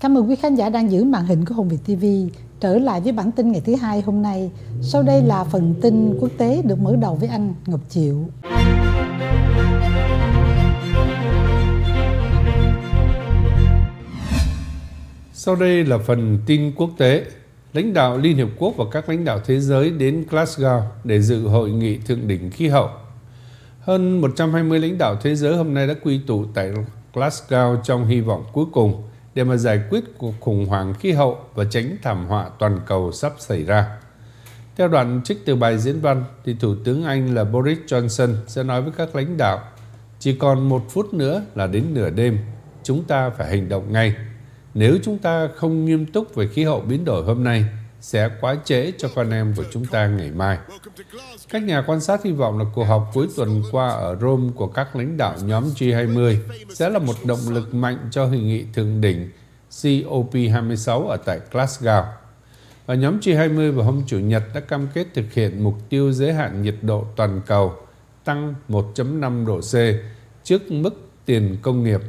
Cảm ơn quý khán giả đang giữ màn hình của Hồng Việt TV trở lại với bản tin ngày thứ hai hôm nay. Sau đây là phần tin quốc tế được mở đầu với anh Ngọc Triệu. Sau đây là phần tin quốc tế. Lãnh đạo Liên Hiệp Quốc và các lãnh đạo thế giới đến Glasgow để dự hội nghị thượng đỉnh khí hậu. Hơn 120 lãnh đạo thế giới hôm nay đã quy tụ tại Glasgow trong hy vọng cuối cùng để mà giải quyết cuộc khủng hoảng khí hậu và tránh thảm họa toàn cầu sắp xảy ra. Theo đoạn trích từ bài diễn văn, thì Thủ tướng Anh là Boris Johnson sẽ nói với các lãnh đạo chỉ còn một phút nữa là đến nửa đêm, chúng ta phải hành động ngay. Nếu chúng ta không nghiêm túc về khí hậu biến đổi hôm nay, sẽ quá trễ cho con em của chúng ta ngày mai. Các nhà quan sát hy vọng là cuộc họp cuối tuần qua ở Rome của các lãnh đạo nhóm G20 sẽ là một động lực mạnh cho hội nghị thượng đỉnh COP26 ở tại Glasgow. Và nhóm G20 vào hôm Chủ nhật đã cam kết thực hiện mục tiêu giới hạn nhiệt độ toàn cầu tăng 1.5 độ C trước mức tiền công nghiệp,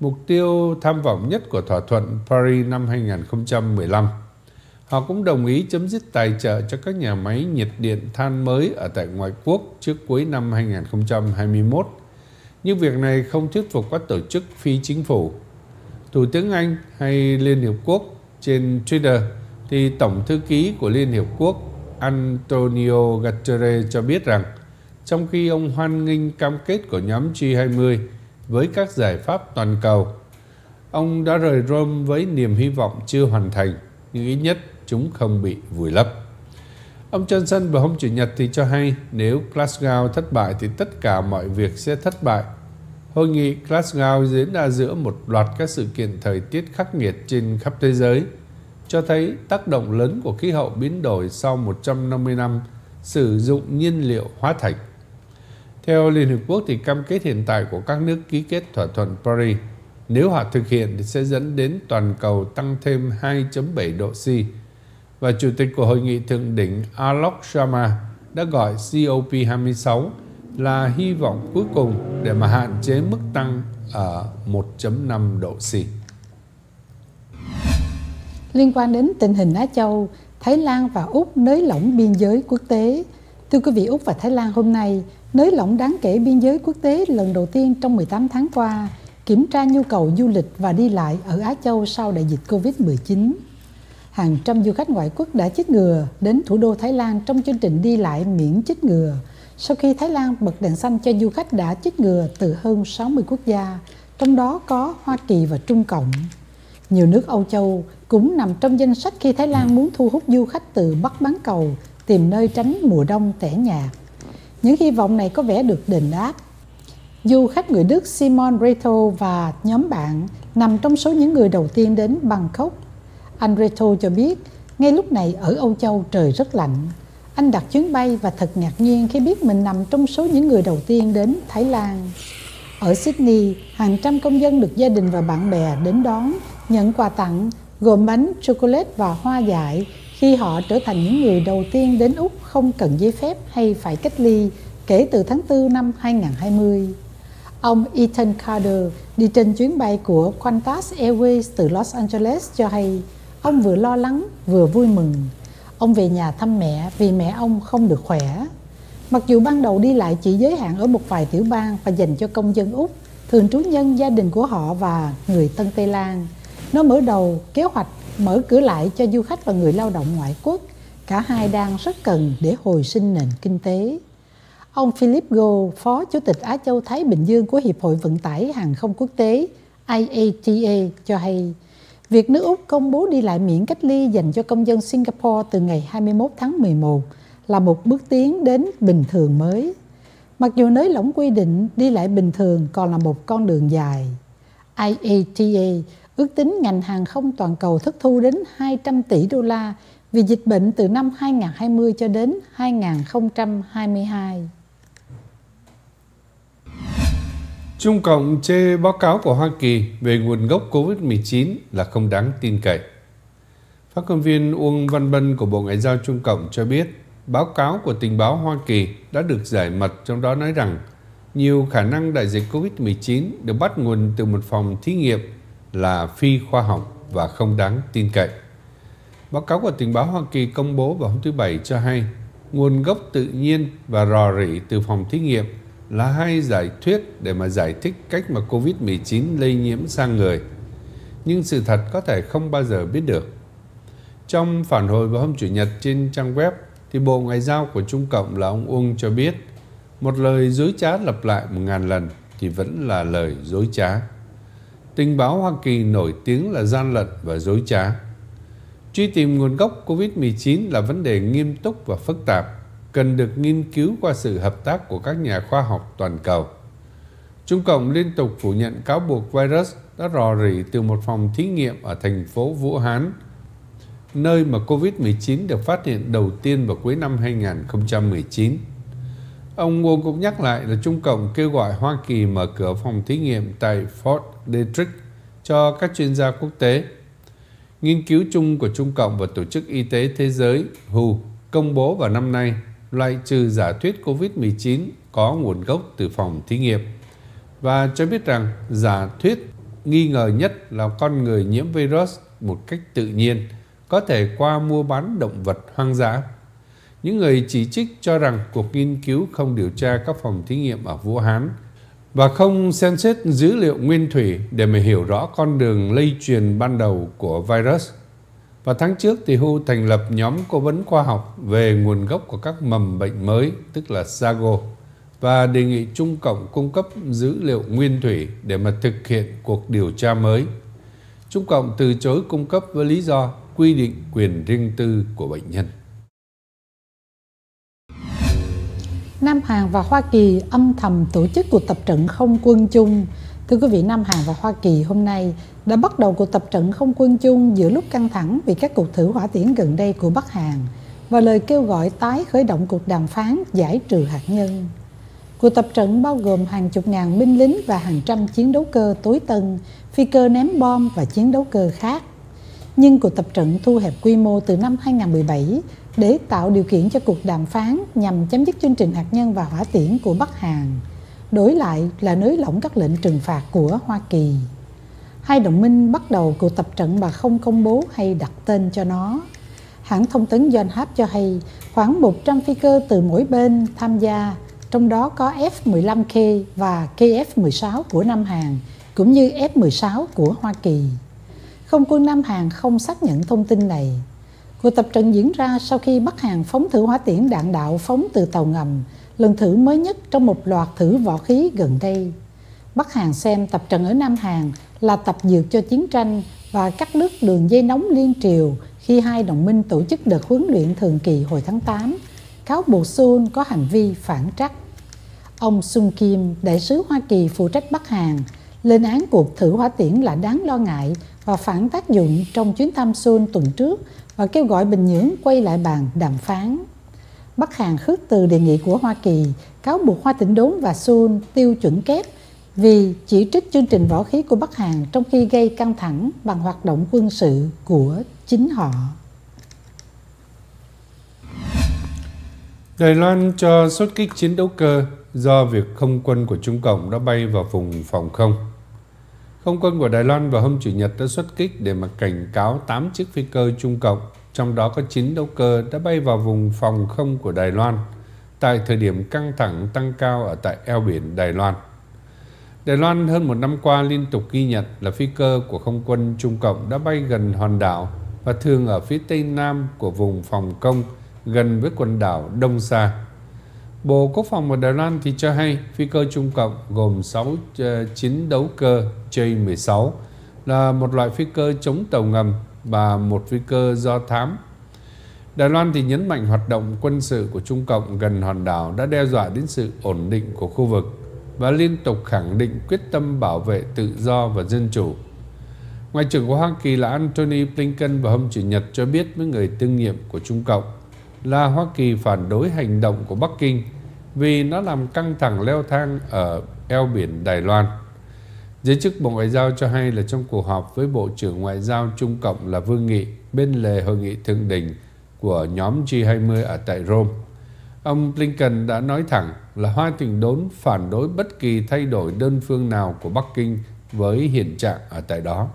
mục tiêu tham vọng nhất của thỏa thuận Paris năm 2015. Họ cũng đồng ý chấm dứt tài trợ cho các nhà máy nhiệt điện than mới ở tại ngoại quốc trước cuối năm 2021. Nhưng việc này không thuyết phục các tổ chức phi chính phủ. Thủ tướng Anh hay Liên Hiệp Quốc trên Twitter thì Tổng thư ký của Liên Hiệp Quốc Antonio Guterres cho biết rằng trong khi ông hoan nghênh cam kết của nhóm G20 với các giải pháp toàn cầu, ông đã rời Rome với niềm hy vọng chưa hoàn thành, nhưng ít nhất chúng không bị vùi lấp. Ông Johnson vào hôm Chủ nhật thì cho hay nếu Glasgow thất bại thì tất cả mọi việc sẽ thất bại. Hội nghị Glasgow diễn ra giữa một loạt các sự kiện thời tiết khắc nghiệt trên khắp thế giới, cho thấy tác động lớn của khí hậu biến đổi sau 150 năm sử dụng nhiên liệu hóa thạch. Theo Liên Hợp Quốc thì cam kết hiện tại của các nước ký kết thỏa thuận Paris nếu họ thực hiện thì sẽ dẫn đến toàn cầu tăng thêm 2.7 độ C và Chủ tịch của Hội nghị Thượng đỉnh Alok Sharma đã gọi COP26 là hy vọng cuối cùng để mà hạn chế mức tăng ở 1.5 độ C. Liên quan đến tình hình Á Châu, Thái Lan và Úc nới lỏng biên giới quốc tế. Thưa quý vị, Úc và Thái Lan hôm nay nới lỏng đáng kể biên giới quốc tế lần đầu tiên trong 18 tháng qua, kiểm tra nhu cầu du lịch và đi lại ở Á Châu sau đại dịch Covid-19 hàng trăm du khách ngoại quốc đã chích ngừa đến thủ đô Thái Lan trong chương trình đi lại miễn chích ngừa. Sau khi Thái Lan bật đèn xanh cho du khách đã chích ngừa từ hơn 60 quốc gia, trong đó có Hoa Kỳ và Trung Cộng. Nhiều nước Âu Châu cũng nằm trong danh sách khi Thái Lan muốn thu hút du khách từ Bắc bán cầu tìm nơi tránh mùa đông tẻ nhạt. Những hy vọng này có vẻ được đền đáp. Du khách người Đức Simon Reto và nhóm bạn nằm trong số những người đầu tiên đến Bangkok Andretto cho biết, ngay lúc này ở Âu Châu trời rất lạnh. Anh đặt chuyến bay và thật ngạc nhiên khi biết mình nằm trong số những người đầu tiên đến Thái Lan. Ở Sydney, hàng trăm công dân được gia đình và bạn bè đến đón, nhận quà tặng gồm bánh, chocolate và hoa dại khi họ trở thành những người đầu tiên đến Úc không cần giấy phép hay phải cách ly kể từ tháng 4 năm 2020. Ông Ethan Carter đi trên chuyến bay của Qantas Airways từ Los Angeles cho hay Ông vừa lo lắng vừa vui mừng. Ông về nhà thăm mẹ vì mẹ ông không được khỏe. Mặc dù ban đầu đi lại chỉ giới hạn ở một vài tiểu bang và dành cho công dân Úc, thường trú nhân gia đình của họ và người Tân Tây Lan, nó mở đầu kế hoạch mở cửa lại cho du khách và người lao động ngoại quốc. Cả hai đang rất cần để hồi sinh nền kinh tế. Ông Philip Go, Phó Chủ tịch Á Châu Thái Bình Dương của Hiệp hội Vận tải Hàng không Quốc tế IATA cho hay, Việc nước Úc công bố đi lại miễn cách ly dành cho công dân Singapore từ ngày 21 tháng 11 là một bước tiến đến bình thường mới. Mặc dù nới lỏng quy định đi lại bình thường còn là một con đường dài. IATA ước tính ngành hàng không toàn cầu thất thu đến 200 tỷ đô la vì dịch bệnh từ năm 2020 cho đến 2022. Trung Cộng chê báo cáo của Hoa Kỳ về nguồn gốc COVID-19 là không đáng tin cậy. Phát ngôn viên Uông Văn Bân của Bộ Ngoại giao Trung Cộng cho biết, báo cáo của tình báo Hoa Kỳ đã được giải mật trong đó nói rằng nhiều khả năng đại dịch COVID-19 được bắt nguồn từ một phòng thí nghiệm là phi khoa học. và không đáng tin cậy. Báo cáo của tình báo Hoa Kỳ công bố vào hôm thứ Bảy cho hay, nguồn gốc tự nhiên và rò rỉ từ phòng thí nghiệm là hai giải thuyết để mà giải thích cách mà COVID-19 lây nhiễm sang người. Nhưng sự thật có thể không bao giờ biết được. Trong phản hồi vào hôm Chủ nhật trên trang web thì Bộ Ngoại giao của Trung Cộng là ông Uông cho biết một lời dối trá lặp lại một ngàn lần thì vẫn là lời dối trá. Tình báo Hoa Kỳ nổi tiếng là gian lận và dối trá. Truy tìm nguồn gốc COVID-19 là vấn đề nghiêm túc và phức tạp, cần được nghiên cứu qua sự hợp tác của các nhà khoa học toàn cầu. Trung Cộng liên tục phủ nhận cáo buộc virus đã rò rỉ từ một phòng thí nghiệm ở thành phố Vũ Hán, nơi mà COVID-19 được phát hiện đầu tiên vào cuối năm 2019. Ông Ngô cũng nhắc lại là Trung Cộng kêu gọi Hoa Kỳ mở cửa phòng thí nghiệm tại Fort Detrick cho các chuyên gia quốc tế. Nghiên cứu chung của Trung Cộng và Tổ chức Y tế Thế giới WHO công bố vào năm nay loại trừ giả thuyết COVID-19 có nguồn gốc từ phòng thí nghiệm và cho biết rằng giả thuyết nghi ngờ nhất là con người nhiễm virus một cách tự nhiên, có thể qua mua bán động vật hoang dã. Những người chỉ trích cho rằng cuộc nghiên cứu không điều tra các phòng thí nghiệm ở Vũ Hán và không xem xét dữ liệu nguyên thủy để mà hiểu rõ con đường lây truyền ban đầu của virus. Vào tháng trước thì WHO thành lập nhóm cố vấn khoa học về nguồn gốc của các mầm bệnh mới, tức là SAGO, và đề nghị Trung Cộng cung cấp dữ liệu nguyên thủy để mà thực hiện cuộc điều tra mới. Trung Cộng từ chối cung cấp với lý do quy định quyền riêng tư của bệnh nhân. Nam Hàn và Hoa Kỳ âm thầm tổ chức cuộc tập trận không quân chung. Thưa quý vị, Nam Hàn và Hoa Kỳ hôm nay đã bắt đầu cuộc tập trận không quân chung giữa lúc căng thẳng vì các cuộc thử hỏa tiễn gần đây của Bắc Hàn và lời kêu gọi tái khởi động cuộc đàm phán giải trừ hạt nhân. Cuộc tập trận bao gồm hàng chục ngàn binh lính và hàng trăm chiến đấu cơ tối tân, phi cơ ném bom và chiến đấu cơ khác. Nhưng cuộc tập trận thu hẹp quy mô từ năm 2017 để tạo điều kiện cho cuộc đàm phán nhằm chấm dứt chương trình hạt nhân và hỏa tiễn của Bắc Hàn. Đổi lại là nới lỏng các lệnh trừng phạt của Hoa Kỳ. Hai đồng minh bắt đầu cuộc tập trận mà không công bố hay đặt tên cho nó. Hãng thông tấn Yonhap cho hay khoảng 100 phi cơ từ mỗi bên tham gia, trong đó có F-15K và KF-16 của Nam Hàn, cũng như F-16 của Hoa Kỳ. Không quân Nam Hàn không xác nhận thông tin này. Cuộc tập trận diễn ra sau khi Bắc Hàn phóng thử hỏa tiễn đạn đạo phóng từ tàu ngầm, lần thử mới nhất trong một loạt thử võ khí gần đây. Bắc Hàn xem tập trận ở Nam Hàn là tập dược cho chiến tranh và cắt đứt đường dây nóng liên triều khi hai đồng minh tổ chức đợt huấn luyện thường kỳ hồi tháng 8, cáo buộc Seoul có hành vi phản trắc. Ông Sung Kim, đại sứ Hoa Kỳ phụ trách Bắc Hàn, lên án cuộc thử hỏa tiễn là đáng lo ngại và phản tác dụng trong chuyến thăm Seoul tuần trước và kêu gọi Bình Nhưỡng quay lại bàn đàm phán. Bắc Hàn khước từ đề nghị của Hoa Kỳ cáo buộc Hoa Tịnh Đốn và Seoul tiêu chuẩn kép vì chỉ trích chương trình võ khí của Bắc Hàn trong khi gây căng thẳng bằng hoạt động quân sự của chính họ. Đài Loan cho xuất kích chiến đấu cơ do việc không quân của Trung Cộng đã bay vào vùng phòng không. Không quân của Đài Loan vào hôm Chủ nhật đã xuất kích để mà cảnh cáo 8 chiếc phi cơ Trung Cộng, trong đó có 9 đấu cơ đã bay vào vùng phòng không của Đài Loan, tại thời điểm căng thẳng tăng cao ở tại eo biển Đài Loan. Đài Loan hơn một năm qua liên tục ghi nhận là phi cơ của không quân Trung Cộng đã bay gần hòn đảo và thường ở phía tây nam của vùng phòng công gần với quần đảo Đông Sa. Bộ Quốc phòng của Đài Loan thì cho hay phi cơ Trung Cộng gồm 6 ờ, chín chiến đấu cơ J-16 là một loại phi cơ chống tàu ngầm và một phi cơ do thám. Đài Loan thì nhấn mạnh hoạt động quân sự của Trung Cộng gần hòn đảo đã đe dọa đến sự ổn định của khu vực và liên tục khẳng định quyết tâm bảo vệ tự do và dân chủ. Ngoại trưởng của Hoa Kỳ là Antony Blinken vào hôm Chủ nhật cho biết với người tương nhiệm của Trung Cộng là Hoa Kỳ phản đối hành động của Bắc Kinh vì nó làm căng thẳng leo thang ở eo biển Đài Loan. Giới chức Bộ Ngoại giao cho hay là trong cuộc họp với Bộ trưởng Ngoại giao Trung Cộng là Vương Nghị bên lề hội nghị thượng đỉnh của nhóm G20 ở tại Rome. Ông Blinken đã nói thẳng là Hoa Thịnh Đốn phản đối bất kỳ thay đổi đơn phương nào của Bắc Kinh với hiện trạng ở tại đó.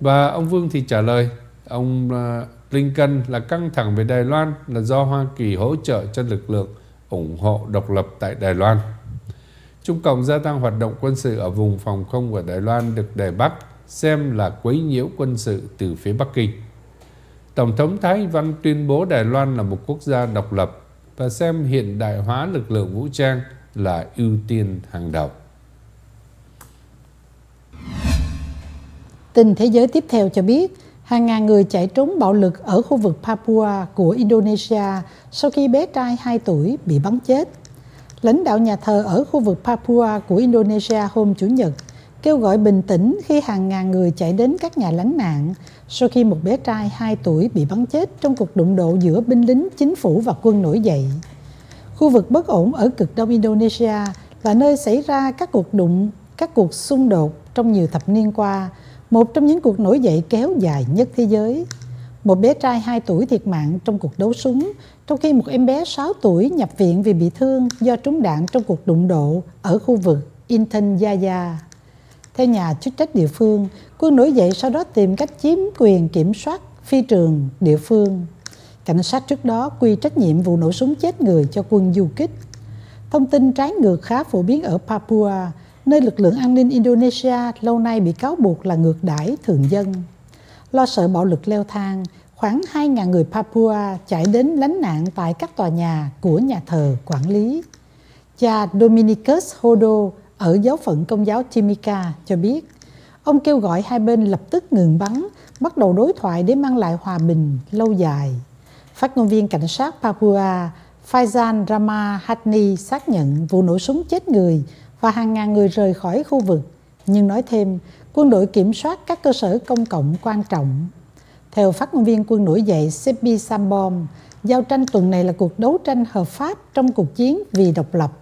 Và ông Vương thì trả lời, ông ờ, Blinken là căng thẳng về Đài Loan là do Hoa Kỳ hỗ trợ cho lực lượng ủng hộ độc lập tại Đài Loan. Trung Cộng gia tăng hoạt động quân sự ở vùng phòng không của Đài Loan được Đài Bắc xem là quấy nhiễu quân sự từ phía Bắc Kinh. Tổng thống Thái Văn tuyên bố Đài Loan là một quốc gia độc lập và xem hiện đại hóa lực lượng vũ trang là ưu tiên hàng đầu. Tin thế giới tiếp theo cho biết, hàng ngàn người chạy trốn bạo lực ở khu vực Papua của Indonesia sau khi bé trai 2 tuổi bị bắn chết. Lãnh đạo nhà thờ ở khu vực Papua của Indonesia hôm Chủ nhật kêu gọi bình tĩnh khi hàng ngàn người chạy đến các nhà lánh nạn sau khi một bé trai 2 tuổi bị bắn chết trong cuộc đụng độ giữa binh lính chính phủ và quân nổi dậy. Khu vực bất ổn ở cực đông Indonesia là nơi xảy ra các cuộc đụng, các cuộc xung đột trong nhiều thập niên qua, một trong những cuộc nổi dậy kéo dài nhất thế giới. Một bé trai 2 tuổi thiệt mạng trong cuộc đấu súng, trong khi một em bé 6 tuổi nhập viện vì bị thương do trúng đạn trong cuộc đụng độ ở khu vực Intan Jaya. Theo nhà chức trách địa phương, quân nổi dậy sau đó tìm cách chiếm quyền kiểm soát phi trường địa phương. Cảnh sát trước đó quy trách nhiệm vụ nổ súng chết người cho quân du kích. Thông tin trái ngược khá phổ biến ở Papua, nơi lực lượng an ninh Indonesia lâu nay bị cáo buộc là ngược đãi thường dân. Lo sợ bạo lực leo thang, khoảng 2.000 người Papua chạy đến lánh nạn tại các tòa nhà của nhà thờ quản lý. Cha Dominicus Hodo ở giáo phận công giáo Timika cho biết, ông kêu gọi hai bên lập tức ngừng bắn, bắt đầu đối thoại để mang lại hòa bình lâu dài. Phát ngôn viên cảnh sát Papua Faizan Rama Hatni xác nhận vụ nổ súng chết người và hàng ngàn người rời khỏi khu vực, nhưng nói thêm quân đội kiểm soát các cơ sở công cộng quan trọng. Theo phát ngôn viên quân nổi dậy Sepi Sambom, giao tranh tuần này là cuộc đấu tranh hợp pháp trong cuộc chiến vì độc lập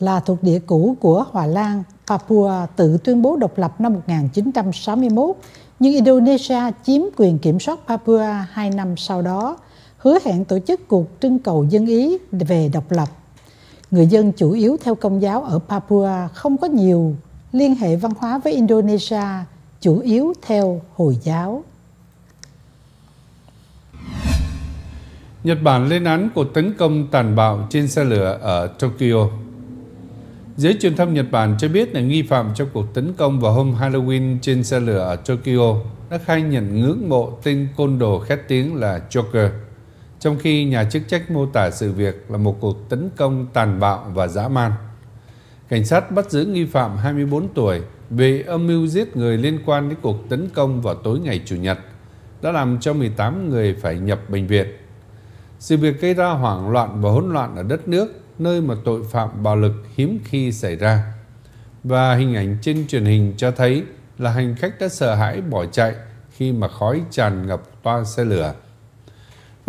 là thuộc địa cũ của Hòa Lan, Papua tự tuyên bố độc lập năm 1961, nhưng Indonesia chiếm quyền kiểm soát Papua hai năm sau đó, hứa hẹn tổ chức cuộc trưng cầu dân ý về độc lập. Người dân chủ yếu theo công giáo ở Papua không có nhiều liên hệ văn hóa với Indonesia, chủ yếu theo Hồi giáo. Nhật Bản lên án cuộc tấn công tàn bạo trên xe lửa ở Tokyo Giới truyền thông Nhật Bản cho biết là nghi phạm trong cuộc tấn công vào hôm Halloween trên xe lửa ở Tokyo đã khai nhận ngưỡng mộ tên côn đồ khét tiếng là Joker, trong khi nhà chức trách mô tả sự việc là một cuộc tấn công tàn bạo và dã man. Cảnh sát bắt giữ nghi phạm 24 tuổi về âm mưu giết người liên quan đến cuộc tấn công vào tối ngày Chủ nhật, đã làm cho 18 người phải nhập bệnh viện. Sự việc gây ra hoảng loạn và hỗn loạn ở đất nước nơi mà tội phạm bạo lực hiếm khi xảy ra. Và hình ảnh trên truyền hình cho thấy là hành khách đã sợ hãi bỏ chạy khi mà khói tràn ngập toa xe lửa.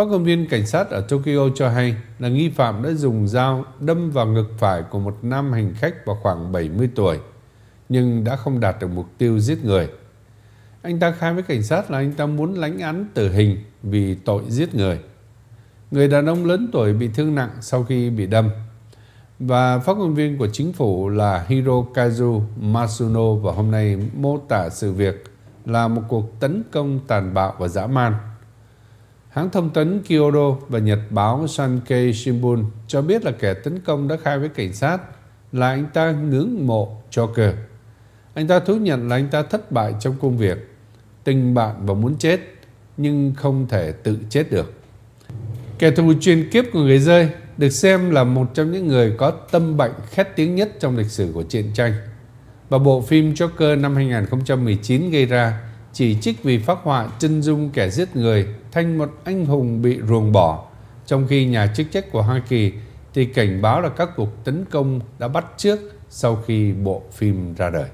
Phát ngôn viên cảnh sát ở Tokyo cho hay là nghi phạm đã dùng dao đâm vào ngực phải của một nam hành khách vào khoảng 70 tuổi, nhưng đã không đạt được mục tiêu giết người. Anh ta khai với cảnh sát là anh ta muốn lãnh án tử hình vì tội giết người. Người đàn ông lớn tuổi bị thương nặng sau khi bị đâm. Và phát ngôn viên của chính phủ là Hirokazu Masuno vào hôm nay mô tả sự việc là một cuộc tấn công tàn bạo và dã man. Hãng thông tấn Kyodo và nhật báo Sankei Shimbun cho biết là kẻ tấn công đã khai với cảnh sát là anh ta ngưỡng mộ Joker. Anh ta thú nhận là anh ta thất bại trong công việc, tình bạn và muốn chết, nhưng không thể tự chết được. Kẻ thù truyền kiếp của người rơi được xem là một trong những người có tâm bệnh khét tiếng nhất trong lịch sử của Chiến tranh. Và bộ phim Joker năm 2019 gây ra chỉ trích vì phát họa chân dung kẻ giết người thành một anh hùng bị ruồng bỏ, trong khi nhà chức trách của Hoa Kỳ thì cảnh báo là các cuộc tấn công đã bắt trước sau khi bộ phim ra đời.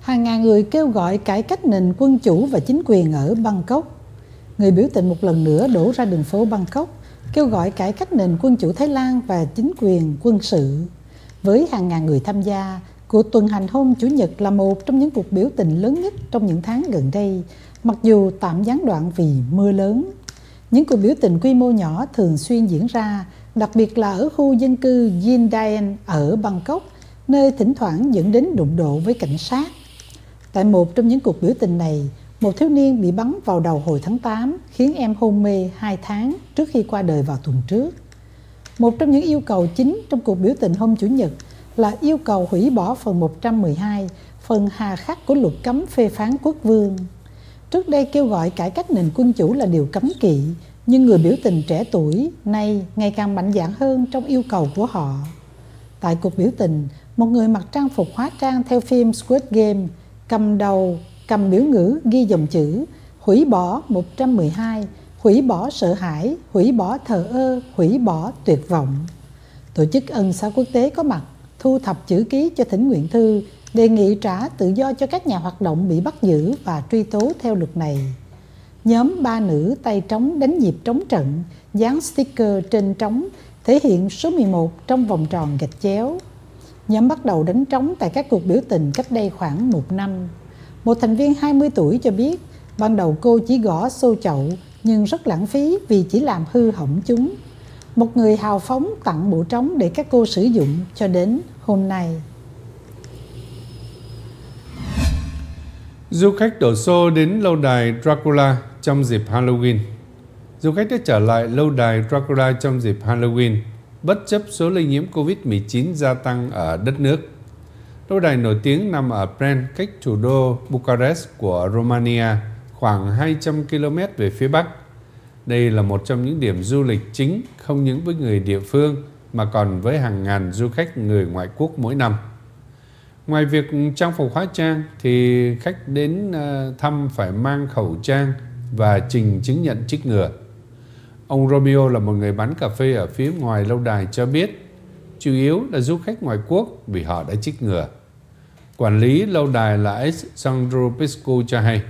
Hàng ngàn người kêu gọi cải cách nền quân chủ và chính quyền ở Bangkok người biểu tình một lần nữa đổ ra đường phố Bangkok, kêu gọi cải cách nền quân chủ Thái Lan và chính quyền quân sự. Với hàng ngàn người tham gia, cuộc tuần hành hôm Chủ nhật là một trong những cuộc biểu tình lớn nhất trong những tháng gần đây, mặc dù tạm gián đoạn vì mưa lớn. Những cuộc biểu tình quy mô nhỏ thường xuyên diễn ra, đặc biệt là ở khu dân cư Jindaen ở Bangkok, nơi thỉnh thoảng dẫn đến đụng độ với cảnh sát. Tại một trong những cuộc biểu tình này, một thiếu niên bị bắn vào đầu hồi tháng 8 khiến em hôn mê 2 tháng trước khi qua đời vào tuần trước. Một trong những yêu cầu chính trong cuộc biểu tình hôm Chủ nhật là yêu cầu hủy bỏ phần 112, phần hà khắc của luật cấm phê phán quốc vương. Trước đây kêu gọi cải cách nền quân chủ là điều cấm kỵ, nhưng người biểu tình trẻ tuổi nay ngày càng mạnh dạn hơn trong yêu cầu của họ. Tại cuộc biểu tình, một người mặc trang phục hóa trang theo phim Squid Game cầm đầu cầm biểu ngữ ghi dòng chữ hủy bỏ 112, hủy bỏ sợ hãi, hủy bỏ thờ ơ, hủy bỏ tuyệt vọng. Tổ chức ân xá quốc tế có mặt thu thập chữ ký cho thỉnh nguyện thư đề nghị trả tự do cho các nhà hoạt động bị bắt giữ và truy tố theo luật này. Nhóm ba nữ tay trống đánh nhịp trống trận, dán sticker trên trống thể hiện số 11 trong vòng tròn gạch chéo. Nhóm bắt đầu đánh trống tại các cuộc biểu tình cách đây khoảng một năm. Một thành viên 20 tuổi cho biết, ban đầu cô chỉ gõ xô chậu nhưng rất lãng phí vì chỉ làm hư hỏng chúng. Một người hào phóng tặng bộ trống để các cô sử dụng cho đến hôm nay. Du khách đổ xô đến lâu đài Dracula trong dịp Halloween. Du khách đã trở lại lâu đài Dracula trong dịp Halloween, bất chấp số lây nhiễm COVID-19 gia tăng ở đất nước. Lâu đài nổi tiếng nằm ở Pren, cách thủ đô Bucharest của Romania, khoảng 200 km về phía bắc. Đây là một trong những điểm du lịch chính, không những với người địa phương, mà còn với hàng ngàn du khách người ngoại quốc mỗi năm. Ngoài việc trang phục hóa trang, thì khách đến à, thăm phải mang khẩu trang và trình chứng nhận trích ngừa. Ông Romeo là một người bán cà phê ở phía ngoài lâu đài cho biết, chủ yếu là du khách ngoại quốc vì họ đã trích ngừa. Quản lý lâu đài là Alexandro Pisco cho hay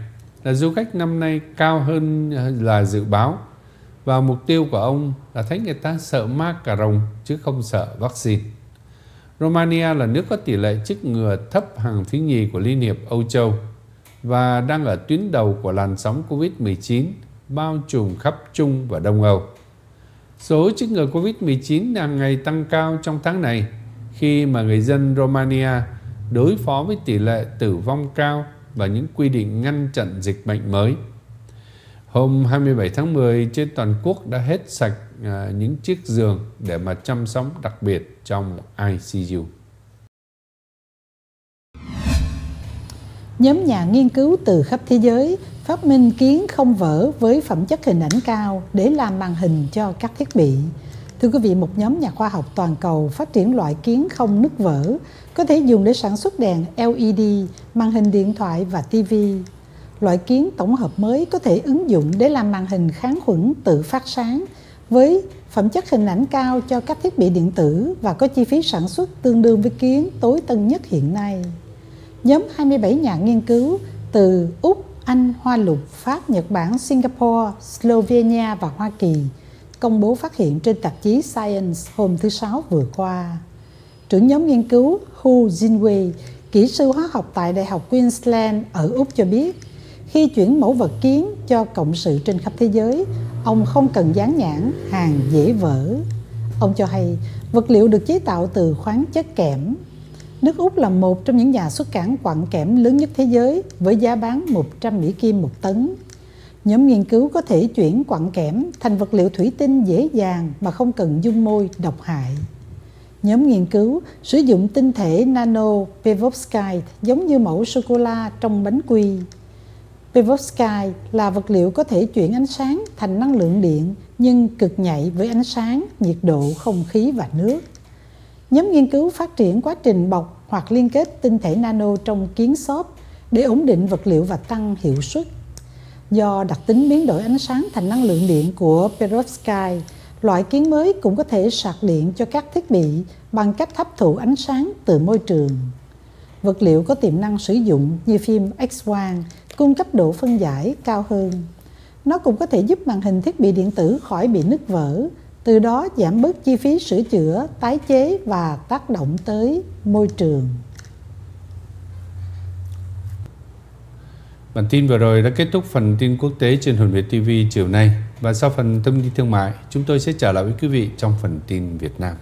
là du khách năm nay cao hơn à, là dự báo và mục tiêu của ông là thấy người ta sợ ma cà rồng chứ không sợ vaccine. Romania là nước có tỷ lệ chích ngừa thấp hàng thứ nhì của Liên hiệp Âu Châu và đang ở tuyến đầu của làn sóng COVID-19 bao trùm khắp Trung và Đông Âu. Số chích ngừa COVID-19 đang ngày tăng cao trong tháng này khi mà người dân Romania đối phó với tỷ lệ tử vong cao và những quy định ngăn chặn dịch bệnh mới. Hôm 27 tháng 10 trên toàn quốc đã hết sạch à, những chiếc giường để mà chăm sóc đặc biệt trong ICU. Nhóm nhà nghiên cứu từ khắp thế giới phát minh kiến không vỡ với phẩm chất hình ảnh cao để làm màn hình cho các thiết bị. Thưa quý vị, một nhóm nhà khoa học toàn cầu phát triển loại kiến không nứt vỡ, có thể dùng để sản xuất đèn LED, màn hình điện thoại và TV. Loại kiến tổng hợp mới có thể ứng dụng để làm màn hình kháng khuẩn tự phát sáng với phẩm chất hình ảnh cao cho các thiết bị điện tử và có chi phí sản xuất tương đương với kiến tối tân nhất hiện nay. Nhóm 27 nhà nghiên cứu từ Úc, Anh, Hoa Lục, Pháp, Nhật Bản, Singapore, Slovenia và Hoa Kỳ công bố phát hiện trên tạp chí Science hôm thứ Sáu vừa qua. Trưởng nhóm nghiên cứu Hu Jinwei, kỹ sư hóa học tại Đại học Queensland ở Úc cho biết, khi chuyển mẫu vật kiến cho cộng sự trên khắp thế giới, ông không cần dán nhãn hàng dễ vỡ. Ông cho hay vật liệu được chế tạo từ khoáng chất kẽm. Nước Úc là một trong những nhà xuất cảng quặng kẽm lớn nhất thế giới với giá bán 100 Mỹ Kim một tấn. Nhóm nghiên cứu có thể chuyển quặng kẽm thành vật liệu thủy tinh dễ dàng mà không cần dung môi độc hại. Nhóm nghiên cứu sử dụng tinh thể nano perovskite giống như mẫu sô-cô-la trong bánh quy. Perovskite là vật liệu có thể chuyển ánh sáng thành năng lượng điện nhưng cực nhạy với ánh sáng, nhiệt độ, không khí và nước. Nhóm nghiên cứu phát triển quá trình bọc hoặc liên kết tinh thể nano trong kiến xốp để ổn định vật liệu và tăng hiệu suất. Do đặc tính biến đổi ánh sáng thành năng lượng điện của perovskite, loại kiến mới cũng có thể sạc điện cho các thiết bị bằng cách hấp thụ ánh sáng từ môi trường. Vật liệu có tiềm năng sử dụng như phim X-quang cung cấp độ phân giải cao hơn. Nó cũng có thể giúp màn hình thiết bị điện tử khỏi bị nứt vỡ, từ đó giảm bớt chi phí sửa chữa, tái chế và tác động tới môi trường. Bản tin vừa rồi đã kết thúc phần tin quốc tế trên Hồn Việt TV chiều nay. Và sau phần thông tin thương mại, chúng tôi sẽ trả lại với quý vị trong phần tin Việt Nam.